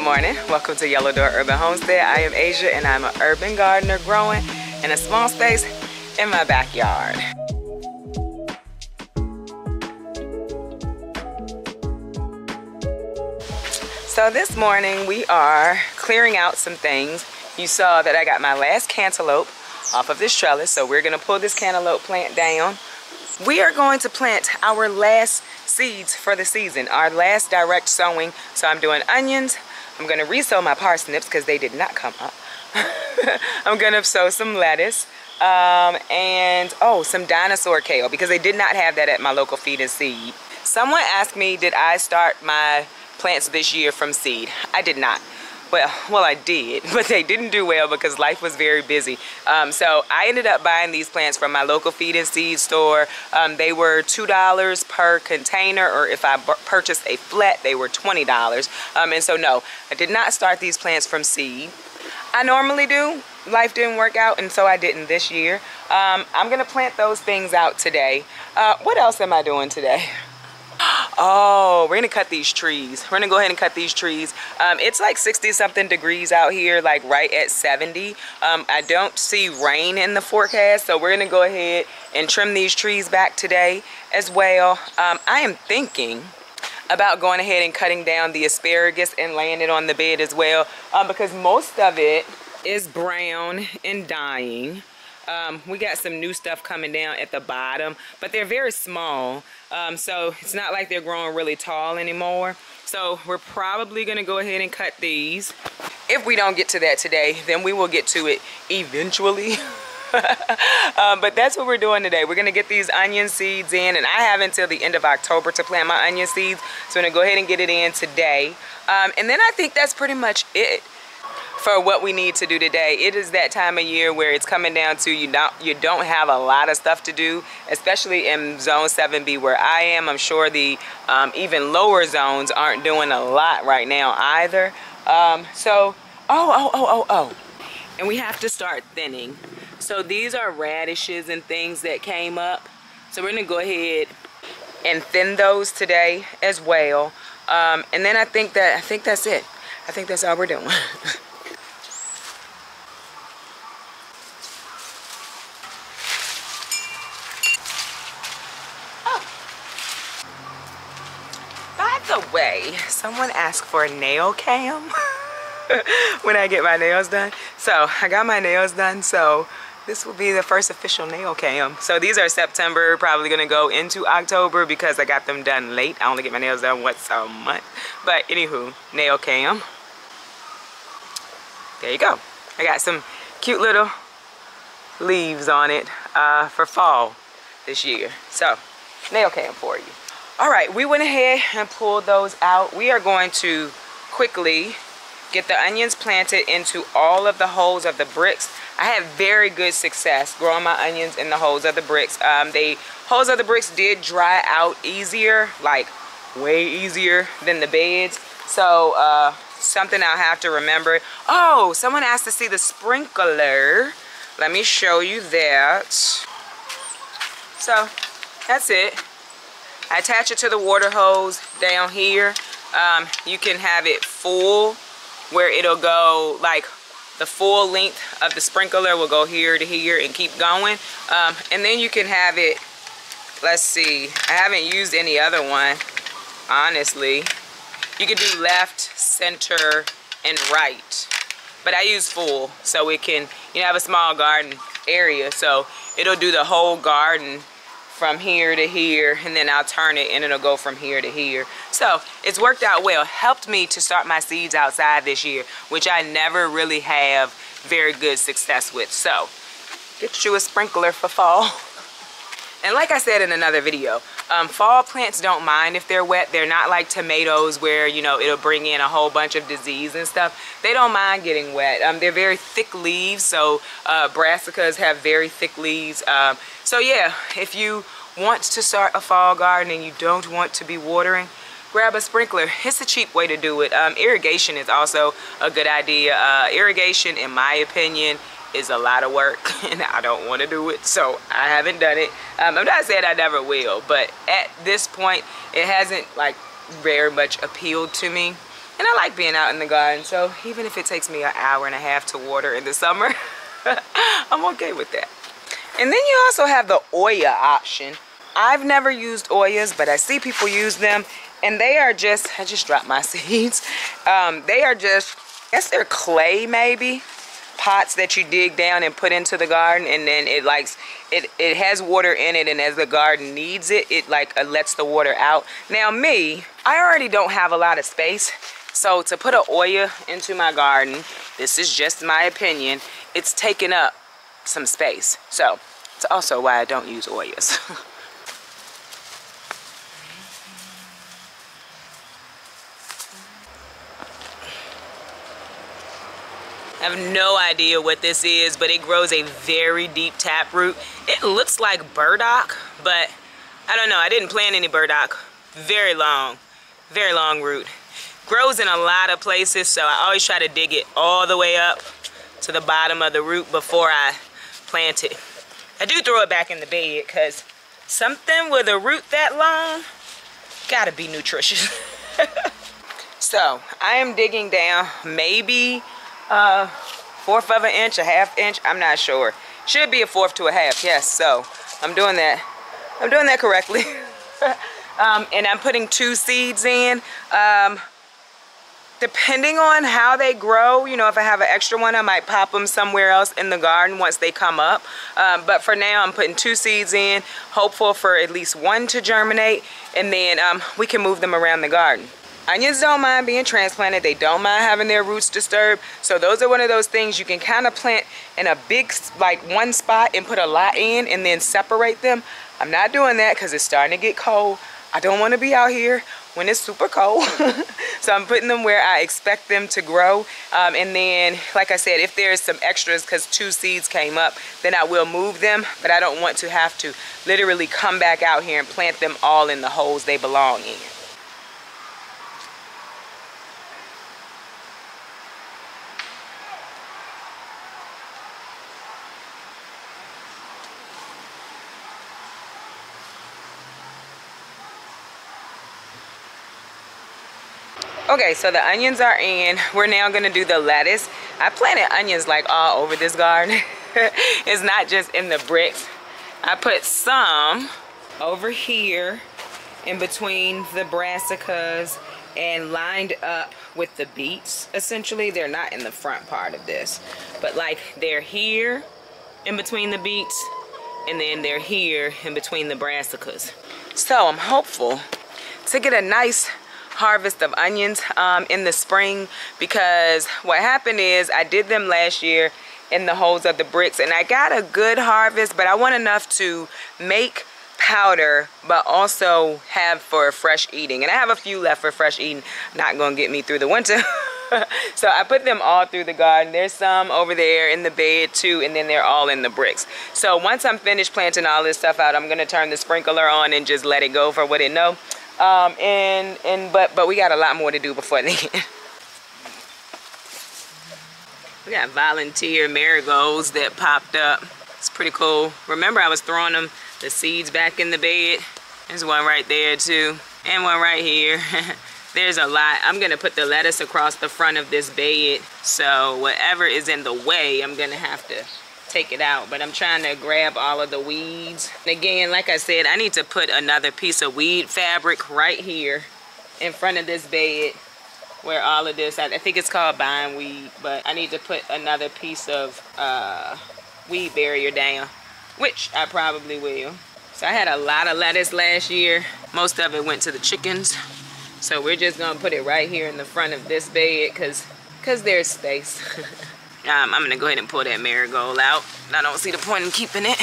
Good morning. Welcome to Yellow Door Urban Homestead. I am Asia and I'm an urban gardener growing in a small space in my backyard. So this morning we are clearing out some things. You saw that I got my last cantaloupe off of this trellis. So we're gonna pull this cantaloupe plant down. We are going to plant our last seeds for the season, our last direct sowing. So I'm doing onions. I'm gonna resow my parsnips because they did not come up. I'm gonna sow some lettuce um, and oh, some dinosaur kale because they did not have that at my local feed and seed. Someone asked me, did I start my plants this year from seed? I did not. Well, well, I did, but they didn't do well because life was very busy. Um, so I ended up buying these plants from my local feed and seed store. Um, they were $2 per container, or if I purchased a flat, they were $20. Um, and so no, I did not start these plants from seed. I normally do. Life didn't work out, and so I didn't this year. Um, I'm gonna plant those things out today. Uh, what else am I doing today? Oh, we're gonna cut these trees. We're gonna go ahead and cut these trees. Um, it's like 60 something degrees out here, like right at 70. Um, I don't see rain in the forecast, so we're gonna go ahead and trim these trees back today as well. Um, I am thinking about going ahead and cutting down the asparagus and laying it on the bed as well um, because most of it is brown and dying. Um, we got some new stuff coming down at the bottom, but they're very small. Um, so it's not like they're growing really tall anymore. So we're probably gonna go ahead and cut these. If we don't get to that today, then we will get to it eventually. um, but that's what we're doing today. We're gonna get these onion seeds in and I have until the end of October to plant my onion seeds. So I'm gonna go ahead and get it in today. Um, and then I think that's pretty much it for what we need to do today. It is that time of year where it's coming down to you don't you don't have a lot of stuff to do, especially in zone 7B where I am. I'm sure the um, even lower zones aren't doing a lot right now either. Um, so, oh, oh, oh, oh, oh. And we have to start thinning. So these are radishes and things that came up. So we're gonna go ahead and thin those today as well. Um, and then I think that I think that's it. I think that's all we're doing. the way, someone asked for a nail cam when I get my nails done. So I got my nails done. So this will be the first official nail cam. So these are September, probably gonna go into October because I got them done late. I only get my nails done once a month. But anywho, nail cam. There you go. I got some cute little leaves on it uh, for fall this year. So, nail cam for you. All right, we went ahead and pulled those out. We are going to quickly get the onions planted into all of the holes of the bricks. I had very good success growing my onions in the holes of the bricks. Um, the holes of the bricks did dry out easier, like way easier than the beds. So uh, something I'll have to remember. Oh, someone asked to see the sprinkler. Let me show you that. So that's it. I attach it to the water hose down here. Um, you can have it full where it'll go like the full length of the sprinkler will go here to here and keep going. Um, and then you can have it, let's see, I haven't used any other one, honestly. You can do left, center, and right. But I use full so it can, you know, have a small garden area. So it'll do the whole garden from here to here and then I'll turn it and it'll go from here to here. So it's worked out well. Helped me to start my seeds outside this year, which I never really have very good success with. So get you a sprinkler for fall. And like I said in another video, um, fall plants don't mind if they're wet. They're not like tomatoes where, you know, it'll bring in a whole bunch of disease and stuff. They don't mind getting wet. Um, they're very thick leaves, so uh, brassicas have very thick leaves. Um, so yeah, if you want to start a fall garden and you don't want to be watering, grab a sprinkler. It's a cheap way to do it. Um, irrigation is also a good idea. Uh, irrigation, in my opinion, is a lot of work and I don't want to do it so I haven't done it um, I'm not saying I never will but at this point it hasn't like very much appealed to me And I like being out in the garden, so even if it takes me an hour and a half to water in the summer, I'm okay with that. And then you also have the Olla option. I've never used Ollas, but I see people use them. And they are just, I just dropped my seeds. Um, they are just, I guess they're clay maybe, pots that you dig down and put into the garden. And then it likes, it, it has water in it. And as the garden needs it, it like uh, lets the water out. Now me, I already don't have a lot of space. So to put an Olla into my garden, this is just my opinion, it's taking up some space. So it's also why I don't use Ollas. I have no idea what this is, but it grows a very deep taproot. It looks like burdock, but I don't know. I didn't plant any burdock. Very long, very long root. Grows in a lot of places, so I always try to dig it all the way up to the bottom of the root before I plant it. I do throw it back in the bed because something with a root that long gotta be nutritious. so I am digging down maybe a fourth of an inch, a half inch, I'm not sure. Should be a fourth to a half, yes. So I'm doing that. I'm doing that correctly. um, and I'm putting two seeds in. Um, depending on how they grow, you know, if I have an extra one, I might pop them somewhere else in the garden once they come up. Um, but for now, I'm putting two seeds in, hopeful for at least one to germinate, and then um, we can move them around the garden. Onions don't mind being transplanted. They don't mind having their roots disturbed. So those are one of those things you can kind of plant in a big, like one spot and put a lot in and then separate them. I'm not doing that because it's starting to get cold. I don't want to be out here when it's super cold. so I'm putting them where I expect them to grow. Um, and then, like I said, if there's some extras because two seeds came up, then I will move them. But I don't want to have to literally come back out here and plant them all in the holes they belong in. Okay, so the onions are in. We're now gonna do the lettuce. I planted onions like all over this garden. it's not just in the bricks. I put some over here in between the brassicas and lined up with the beets. Essentially, they're not in the front part of this, but like they're here in between the beets and then they're here in between the brassicas. So I'm hopeful to get a nice harvest of onions um, in the spring because what happened is I did them last year in the holes of the bricks and I got a good harvest but I want enough to make powder but also have for fresh eating. And I have a few left for fresh eating not gonna get me through the winter. So I put them all through the garden. There's some over there in the bed too and then they're all in the bricks. So once I'm finished planting all this stuff out I'm gonna turn the sprinkler on and just let it go for what it know um, and and but but we got a lot more to do before then. we got volunteer marigolds that popped up. It's pretty cool. Remember I was throwing them the seeds back in the bed. There's one right there too. And one right here. There's a lot. I'm gonna put the lettuce across the front of this bed. So whatever is in the way, I'm gonna have to take it out but I'm trying to grab all of the weeds. Again like I said I need to put another piece of weed fabric right here in front of this bed where all of this I, think it's called bindweed but I need to put another piece of uh, weed barrier down which I probably will. So I had a lot of lettuce last year. Most of it went to the chickens. So we're just gonna put it right here in the front of this bed because because there's space Um, I'm gonna go ahead and pull that marigold out. I don't see the point in keeping it.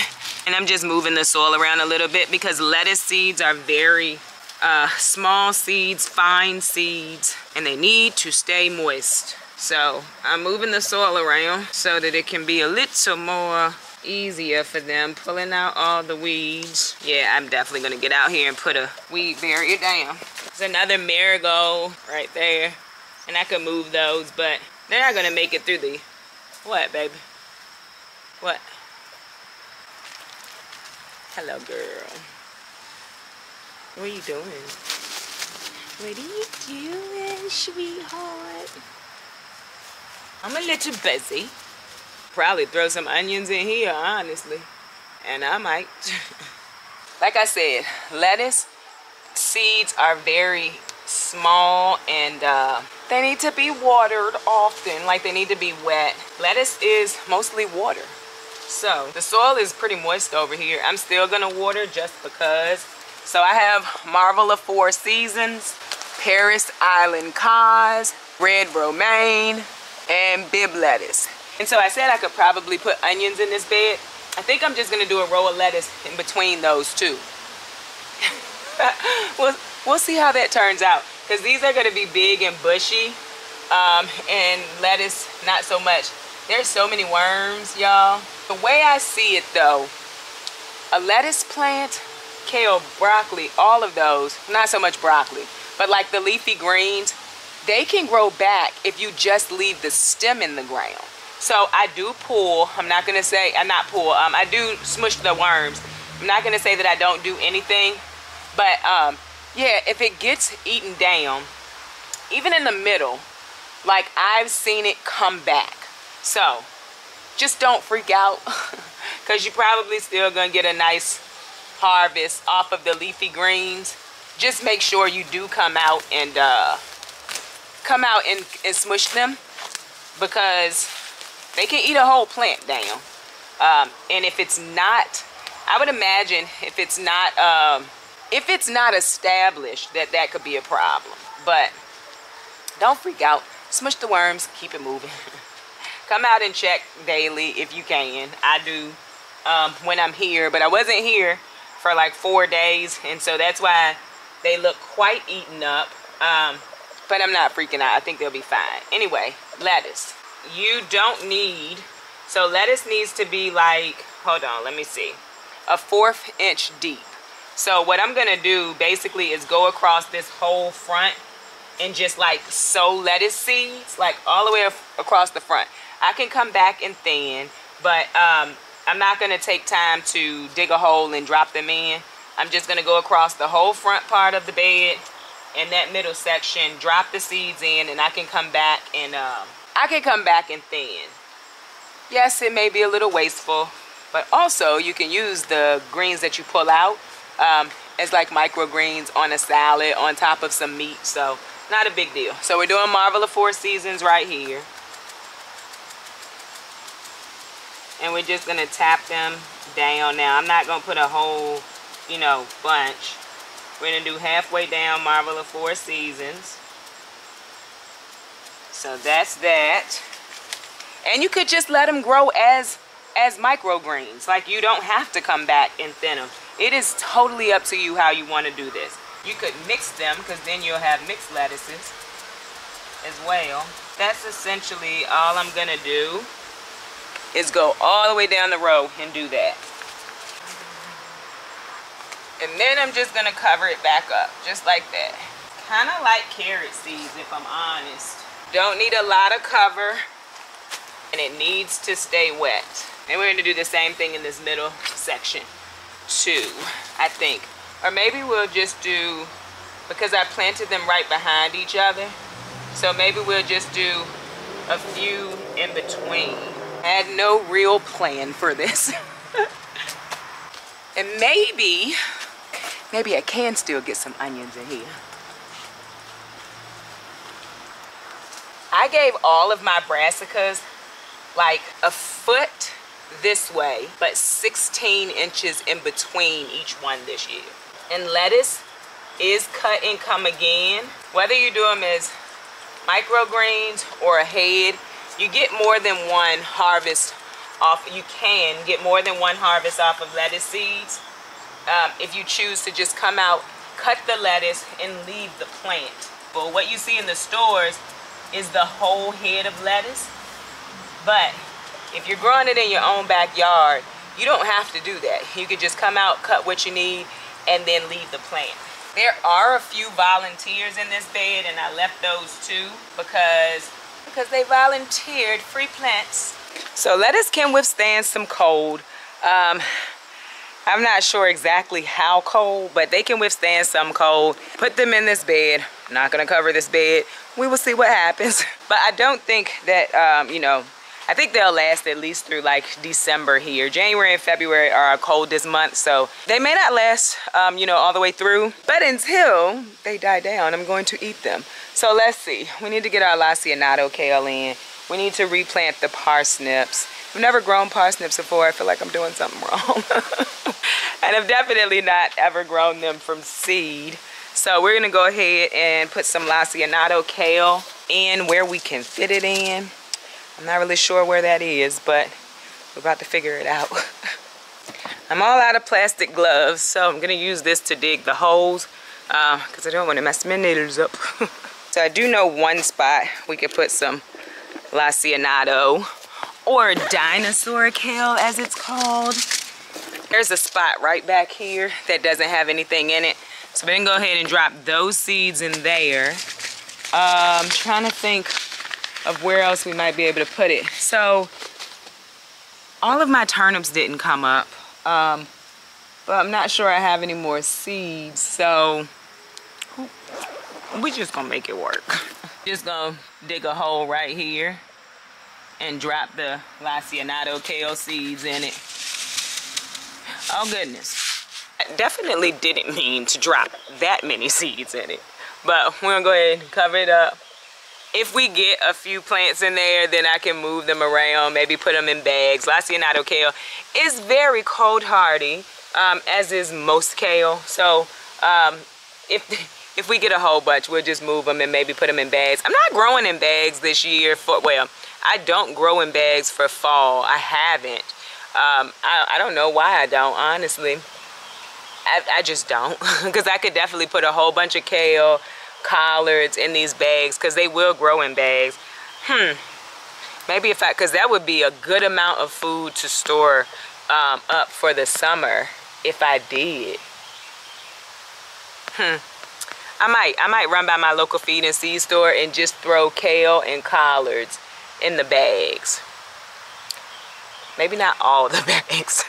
And I'm just moving the soil around a little bit because lettuce seeds are very uh, small seeds, fine seeds, and they need to stay moist. So I'm moving the soil around so that it can be a little more easier for them pulling out all the weeds. Yeah, I'm definitely gonna get out here and put a weed barrier down. There's another marigold right there. And I could move those, but they're not gonna make it through the what, baby? What? Hello, girl. What are you doing? What are you doing? sweetheart. I'm a little busy. Probably throw some onions in here, honestly. And I might. like I said, lettuce seeds are very small and uh, they need to be watered often, like they need to be wet. Lettuce is mostly water. So the soil is pretty moist over here. I'm still gonna water just because. So I have Marvel of Four Seasons, Parris Island Cos, Red Romaine, and Bibb lettuce. And so I said I could probably put onions in this bed. I think I'm just gonna do a row of lettuce in between those two. we'll, we'll see how that turns out. Because these are gonna be big and bushy. Um, and lettuce, not so much. There's so many worms, y'all. The way I see it though, a lettuce plant, kale, broccoli, all of those, not so much broccoli, but like the leafy greens, they can grow back if you just leave the stem in the ground. So I do pull, I'm not gonna say, I'm not pull, um, I do smush the worms. I'm not gonna say that I don't do anything, but um, yeah, if it gets eaten down, even in the middle, like I've seen it come back. So just don't freak out because you're probably still gonna get a nice harvest off of the leafy greens. Just make sure you do come out and uh, come out and, and smush them because they can eat a whole plant down. Um, and if it's not, I would imagine if it's not, um, if it's not established that that could be a problem. But don't freak out. Smush the worms, keep it moving. Come out and check daily if you can. I do um, when I'm here, but I wasn't here for like four days. And so that's why they look quite eaten up. Um, but I'm not freaking out. I think they'll be fine. Anyway, lettuce. You don't need, so lettuce needs to be like, hold on, let me see. A fourth inch deep. So what I'm gonna do basically is go across this whole front and just like sow lettuce seeds, like all the way across the front. I can come back and thin, but um, I'm not gonna take time to dig a hole and drop them in. I'm just gonna go across the whole front part of the bed and that middle section, drop the seeds in, and I can come back and um, I can come back and thin. Yes, it may be a little wasteful, but also you can use the greens that you pull out um, as like microgreens on a salad on top of some meat. So not a big deal. So we're doing Marvel of Four Seasons right here. And we're just going to tap them down now. I'm not going to put a whole, you know, bunch. We're going to do halfway down Marvel of Four Seasons. So that's that. And you could just let them grow as as microgreens. Like you don't have to come back and thin them. It is totally up to you how you want to do this. You could mix them because then you'll have mixed lettuces as well. That's essentially all I'm going to do is go all the way down the row and do that. And then I'm just gonna cover it back up, just like that. Kind of like carrot seeds, if I'm honest. Don't need a lot of cover, and it needs to stay wet. And we're gonna do the same thing in this middle section too, I think. Or maybe we'll just do, because I planted them right behind each other, so maybe we'll just do a few in between. I had no real plan for this. and maybe Maybe I can still get some onions in here. I gave all of my brassicas like a foot this way, but 16 inches in between each one this year. And lettuce is cut and come again. Whether you do them as microgreens or a head, you get more than one harvest off, you can get more than one harvest off of lettuce seeds um, if you choose to just come out, cut the lettuce, and leave the plant. But what you see in the stores is the whole head of lettuce. But if you're growing it in your own backyard, you don't have to do that. You could just come out, cut what you need, and then leave the plant. There are a few volunteers in this bed, and I left those too because, because they volunteered free plants. So lettuce can withstand some cold. Um, I'm not sure exactly how cold, but they can withstand some cold. Put them in this bed I'm not gonna cover this bed. We will see what happens. But I don't think that, um, you know, I think they'll last at least through like December here. January and February are our coldest months, so they may not last, um, you know, all the way through. But until they die down, I'm going to eat them. So let's see. We need to get our Lacinato kale in. We need to replant the parsnips. I've never grown parsnips before. I feel like I'm doing something wrong. and I've definitely not ever grown them from seed. So we're gonna go ahead and put some Lacinato kale in where we can fit it in. I'm not really sure where that is, but we're about to figure it out. I'm all out of plastic gloves, so I'm gonna use this to dig the holes because uh, I don't want to mess my needles up. so I do know one spot we could put some Lacinato or dinosaur kale as it's called. There's a spot right back here that doesn't have anything in it. So then go ahead and drop those seeds in there. I'm um, trying to think of where else we might be able to put it. So all of my turnips didn't come up. Um, but I'm not sure I have any more seeds. So we're just gonna make it work. just gonna dig a hole right here and drop the Lacinato kale seeds in it. Oh goodness. I definitely didn't mean to drop that many seeds in it. But we're gonna go ahead and cover it up. If we get a few plants in there, then I can move them around, maybe put them in bags. Lacinato kale is very cold hardy, um, as is most kale. So um, if if we get a whole bunch, we'll just move them and maybe put them in bags. I'm not growing in bags this year for, well, I don't grow in bags for fall. I haven't. Um, I, I don't know why I don't, honestly. I, I just don't. Because I could definitely put a whole bunch of kale, collards in these bags because they will grow in bags. Hmm. Maybe if I, because that would be a good amount of food to store um, up for the summer if I did. Hmm. I might, I might run by my local feed and seed store and just throw kale and collards in the bags. Maybe not all the bags.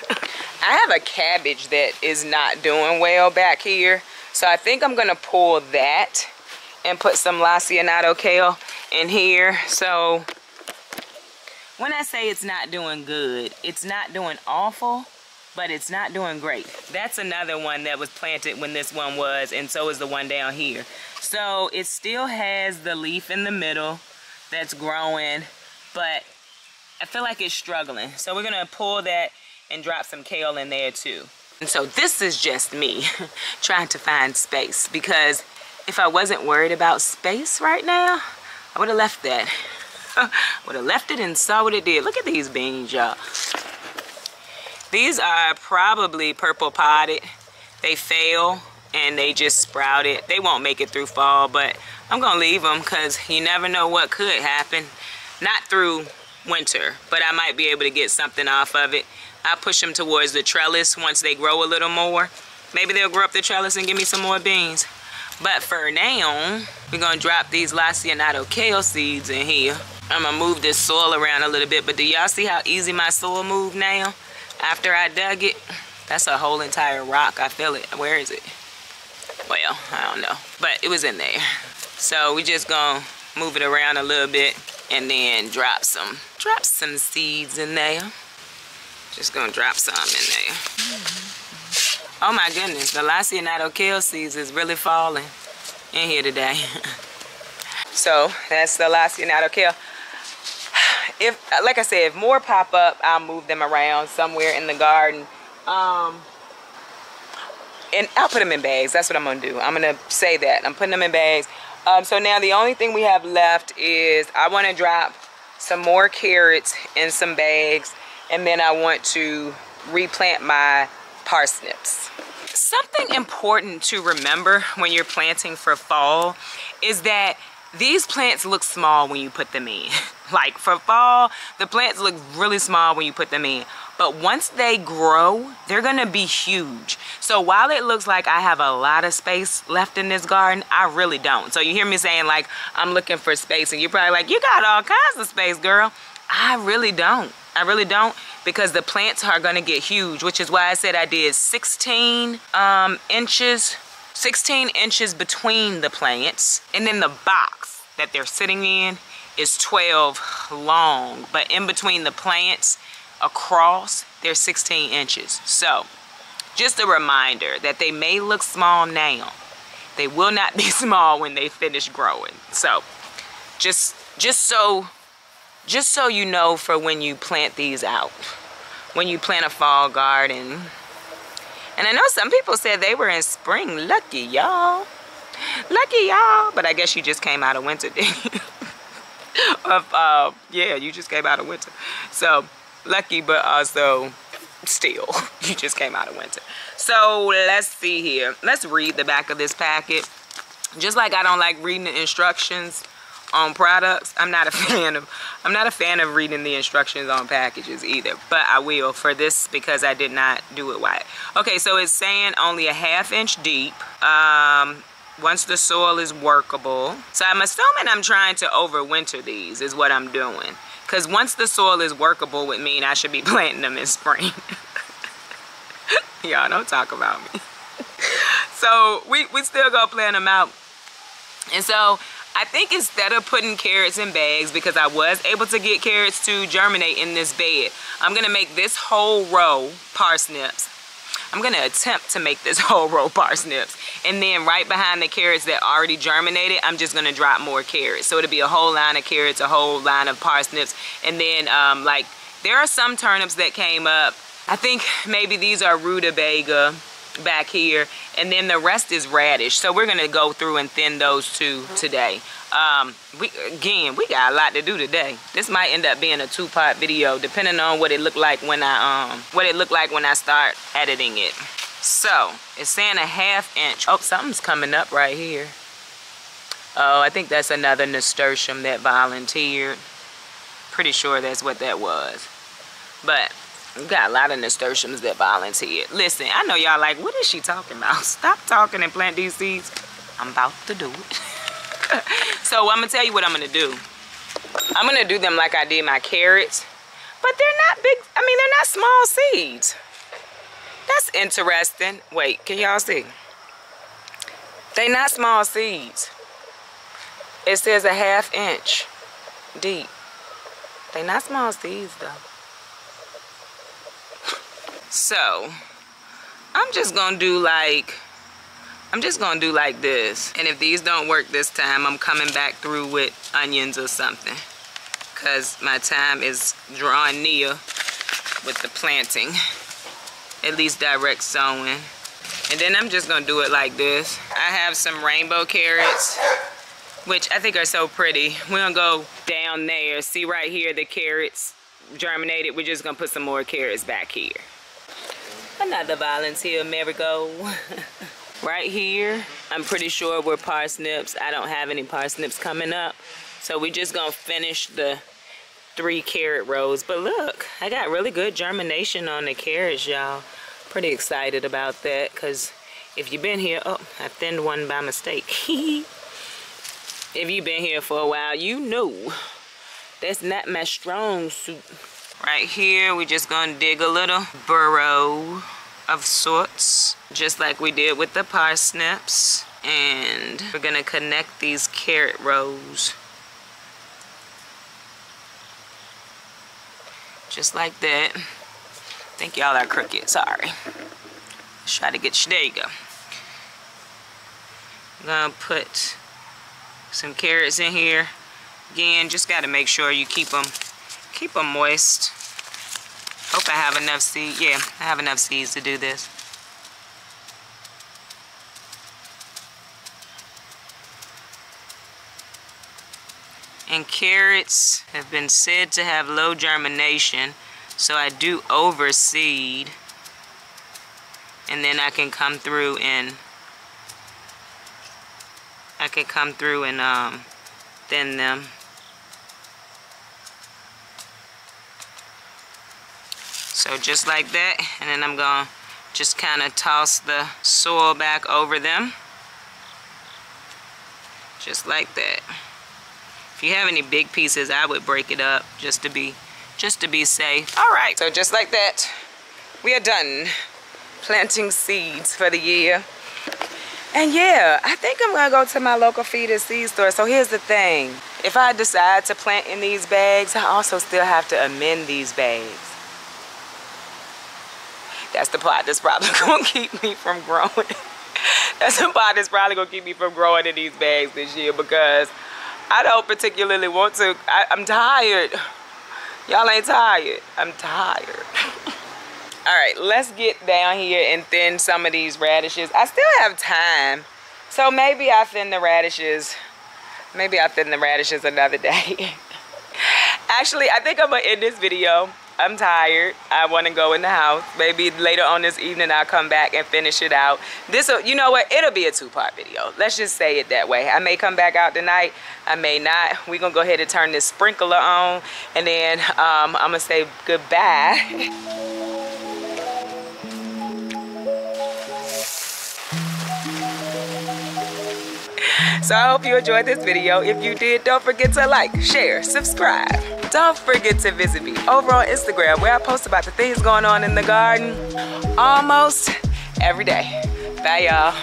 I have a cabbage that is not doing well back here. So I think I'm gonna pull that and put some Lacinato kale in here. So when I say it's not doing good, it's not doing awful, but it's not doing great. That's another one that was planted when this one was, and so is the one down here. So it still has the leaf in the middle that's growing, but I feel like it's struggling. So we're gonna pull that and drop some kale in there too. And so this is just me trying to find space because if I wasn't worried about space right now, I would have left that. would have left it and saw what it did. Look at these beans, y'all. These are probably purple podded. They fail and they just sprouted. They won't make it through fall, but I'm gonna leave them because you never know what could happen. Not through winter, but I might be able to get something off of it. I push them towards the trellis once they grow a little more. Maybe they'll grow up the trellis and give me some more beans. But for now, we're gonna drop these Lacinato kale seeds in here. I'm gonna move this soil around a little bit, but do y'all see how easy my soil moved now? after I dug it. That's a whole entire rock. I feel it. Where is it? Well, I don't know. But it was in there. So we just gonna move it around a little bit and then drop some drop some seeds in there. Just gonna drop some in there. Oh my goodness, the Lacinato kale seeds is really falling in here today. so that's the Lacinato kale if like I said, if more pop up, I'll move them around somewhere in the garden. Um, and I'll put them in bags. That's what I'm gonna do. I'm gonna say that. I'm putting them in bags. Um, so now the only thing we have left is I wanna drop some more carrots in some bags and then I want to replant my parsnips. Something important to remember when you're planting for fall is that these plants look small when you put them in. like for fall, the plants look really small when you put them in. But once they grow, they're gonna be huge. So while it looks like I have a lot of space left in this garden, I really don't. So you hear me saying like, I'm looking for space and you're probably like, you got all kinds of space, girl. I really don't. I really don't because the plants are gonna get huge, which is why I said I did 16 um, inches 16 inches between the plants. And then the box that they're sitting in is 12 long. But in between the plants across, they're 16 inches. So just a reminder that they may look small now. They will not be small when they finish growing. So just just so just so you know for when you plant these out when you plant a fall garden. And I know some people said they were in spring. Lucky y'all. Lucky y'all. But I guess you just came out of winter of uh, yeah you just came out of winter. So lucky but also still you just came out of winter. So let's see here. Let's read the back of this packet. Just like I don't like reading the instructions on products i'm not a fan of i'm not a fan of reading the instructions on packages either but i will for this because i did not do it right. Okay so it's saying only a half inch deep um once the soil is workable. So i'm assuming i'm trying to overwinter these is what i'm doing because once the soil is workable would mean i should be planting them in spring. Y'all don't talk about me. So we we still gonna plant them out. And so I think instead of putting carrots in bags, because I was able to get carrots to germinate in this bed, I'm gonna make this whole row parsnips. I'm gonna attempt to make this whole row parsnips. And then right behind the carrots that already germinated, I'm just gonna drop more carrots. So it'll be a whole line of carrots, a whole line of parsnips. And then um, like, there are some turnips that came up. I think maybe these are rutabaga back here and then the rest is radish. So we're gonna go through and thin those two today. Um we again we got a lot to do today. This might end up being a two-part video depending on what it looked like when i um what it looked like when i start editing it. So it's saying a half inch. Oh something's coming up right here. Oh i think that's another nasturtium that volunteered. Pretty sure that's what that was. But we got a lot of nasturtiums that volunteered. Listen, I know y'all like, what is she talking about? Stop talking and plant these seeds. I'm about to do it. so I'm gonna tell you what I'm gonna do. I'm gonna do them like I did my carrots, but they're not big, I mean, they're not small seeds. That's interesting. Wait, can y'all see? They're not small seeds. It says a half inch deep. They're not small seeds though. So, I'm just gonna do like, I'm just gonna do like this. And if these don't work this time, I'm coming back through with onions or something. Cause my time is drawing near with the planting. At least direct sowing. And then I'm just gonna do it like this. I have some rainbow carrots, which I think are so pretty. We're gonna go down there. See right here, the carrots germinated. We're just gonna put some more carrots back here. Another volunteer marigold. right here, I'm pretty sure we're parsnips. I don't have any parsnips coming up. So we're just gonna finish the three carrot rows. But look, I got really good germination on the carrots, y'all. Pretty excited about that because if you've been here, oh, I thinned one by mistake. if you've been here for a while, you know that's not my strong suit. Right here, we're just gonna dig a little burrow of sorts, just like we did with the parsnips. And we're gonna connect these carrot rows. Just like that. I think y'all are crooked, sorry. Let's try to get you, there you go. I'm gonna put some carrots in here. Again, just gotta make sure you keep them keep them moist. Hope I have enough seed. Yeah, I have enough seeds to do this. And carrots have been said to have low germination, so I do overseed. And then I can come through and I can come through and um, thin them. So just like that, and then I'm to just kind of toss the soil back over them. Just like that. If you have any big pieces, I would break it up just to be just to be safe. All right, so just like that, we are done planting seeds for the year. And yeah, I think I'm gonna go to my local feed and seed store. So here's the thing. If I decide to plant in these bags, I also still have to amend these bags. That's the part that's probably gonna keep me from growing. that's the part that's probably gonna keep me from growing in these bags this year because I don't particularly want to. I, I'm tired. Y'all ain't tired. I'm tired. All right, let's get down here and thin some of these radishes. I still have time. So maybe I thin the radishes. Maybe I thin the radishes another day. Actually, I think I'm gonna end this video. I'm tired. I want to go in the house. Maybe later on this evening I'll come back and finish it out. This, you know what? It'll be a two-part video. Let's just say it that way. I may come back out tonight. I may not. We're going to go ahead and turn this sprinkler on. And then um, I'm going to say goodbye. So I hope you enjoyed this video. If you did, don't forget to like, share, subscribe. Don't forget to visit me over on Instagram where I post about the things going on in the garden almost every day. Bye y'all.